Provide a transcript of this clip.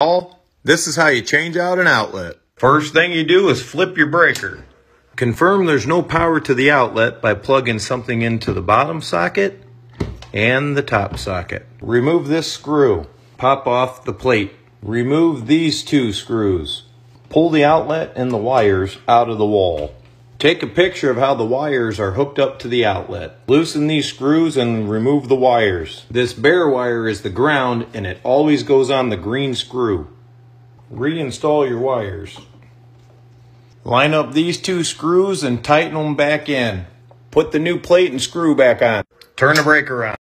All, this is how you change out an outlet. First thing you do is flip your breaker. Confirm there's no power to the outlet by plugging something into the bottom socket and the top socket. Remove this screw. Pop off the plate. Remove these two screws. Pull the outlet and the wires out of the wall. Take a picture of how the wires are hooked up to the outlet. Loosen these screws and remove the wires. This bare wire is the ground and it always goes on the green screw. Reinstall your wires. Line up these two screws and tighten them back in. Put the new plate and screw back on. Turn the breaker on.